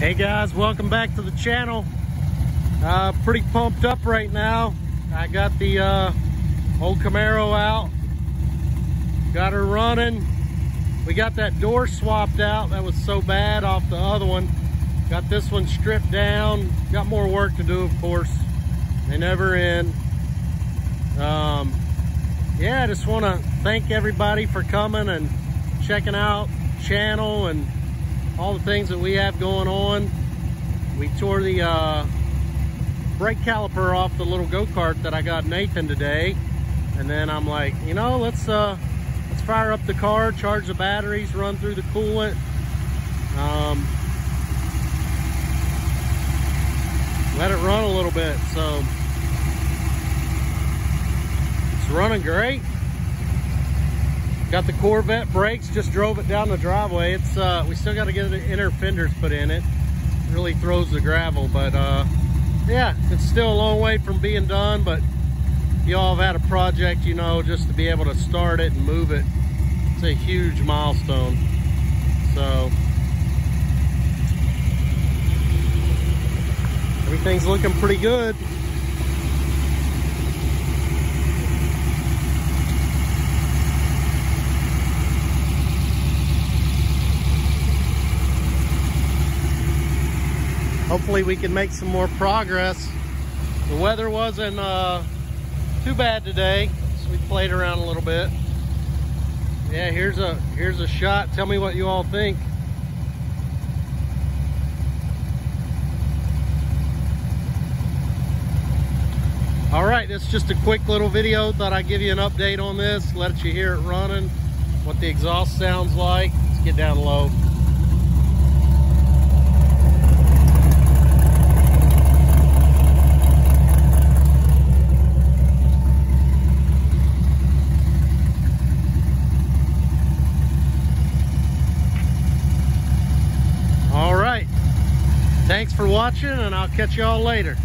Hey guys, welcome back to the channel. Uh, pretty pumped up right now. I got the uh, old Camaro out. Got her running. We got that door swapped out. That was so bad off the other one. Got this one stripped down. Got more work to do, of course. They never end. Um, yeah, I just want to thank everybody for coming and checking out channel and all the things that we have going on. We tore the uh, brake caliper off the little go-kart that I got Nathan today. And then I'm like, you know, let's uh, let's fire up the car, charge the batteries, run through the coolant. Um, let it run a little bit. So it's running great. Got the Corvette brakes, just drove it down the driveway. It's uh, We still got to get the inner fenders put in it. Really throws the gravel, but uh, yeah, it's still a long way from being done, but you all have had a project, you know, just to be able to start it and move it. It's a huge milestone. So, everything's looking pretty good. Hopefully we can make some more progress. The weather wasn't uh, too bad today, so we played around a little bit. Yeah, here's a here's a shot. Tell me what you all think. All right, it's just a quick little video. Thought I'd give you an update on this, let you hear it running, what the exhaust sounds like. Let's get down low. Thanks for watching, and I'll catch y'all later.